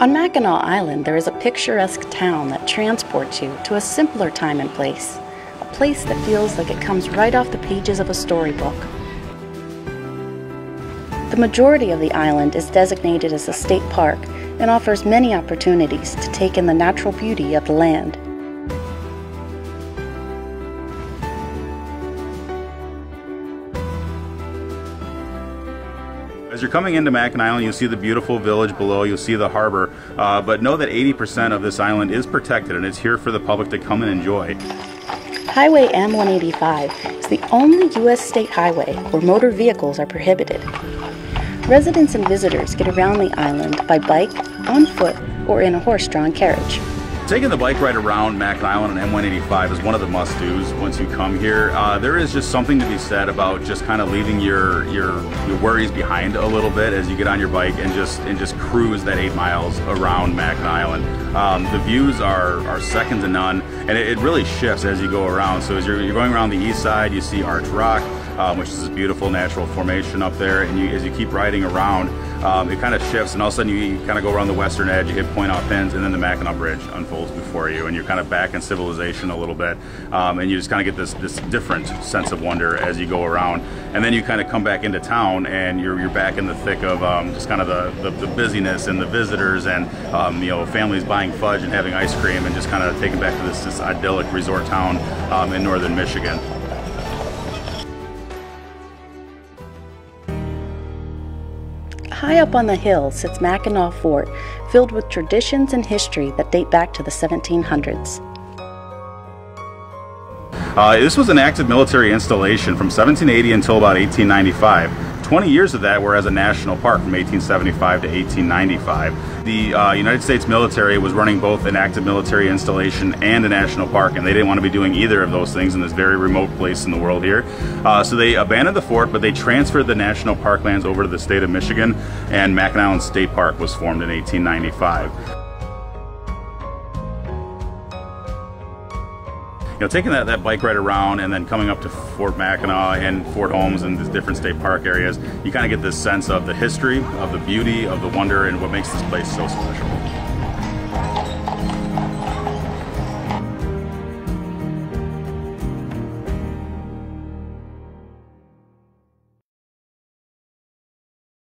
On Mackinac Island, there is a picturesque town that transports you to a simpler time and place, a place that feels like it comes right off the pages of a storybook. The majority of the island is designated as a state park and offers many opportunities to take in the natural beauty of the land. As you're coming into Mackinac Island, you'll see the beautiful village below, you'll see the harbor, uh, but know that 80% of this island is protected and it's here for the public to come and enjoy. Highway M185 is the only U.S. state highway where motor vehicles are prohibited. Residents and visitors get around the island by bike, on foot, or in a horse-drawn carriage. Taking the bike ride around Mackinac Island and M185 is one of the must-dos once you come here. Uh, there is just something to be said about just kind of leaving your, your, your worries behind a little bit as you get on your bike and just and just cruise that eight miles around Mackinac Island. Um, the views are, are second to none, and it, it, really shifts as you go around. So as you're, you're going around the east side, you see Arch Rock, um, which is a beautiful natural formation up there, and you, as you keep riding around, um, it kind of shifts, and all of a sudden you, kind of go around the western edge, you hit Pointe aux Pins, and then the Mackinac Bridge unfolds before you, and you're kind of back in civilization a little bit, um, and you just kind of get this this different sense of wonder as you go around, and then you kind of come back into town, and you're you're back in the thick of um, just kind of the, the, the, busyness and the visitors, and um, you know families buying fudge and having ice cream, and just kind of taking back to this this idyllic resort town um, in northern Michigan. High up on the hill sits Mackinac Fort, filled with traditions and history that date back to the 1700s. Uh, this was an active military installation from 1780 until about 1895. 20 years of that were as a national park from 1875 to 1895. The uh, United States military was running both an active military installation and a national park, and they didn't want to be doing either of those things in this very remote place in the world here. Uh, so they abandoned the fort, but they transferred the national parklands over to the state of Michigan, and Mackinac State Park was formed in 1895. You know, taking that, that bike ride around and then coming up to Fort Mackinac and Fort Holmes and the different state park areas, you kind of get this sense of the history, of the beauty, of the wonder, and what makes this place so special.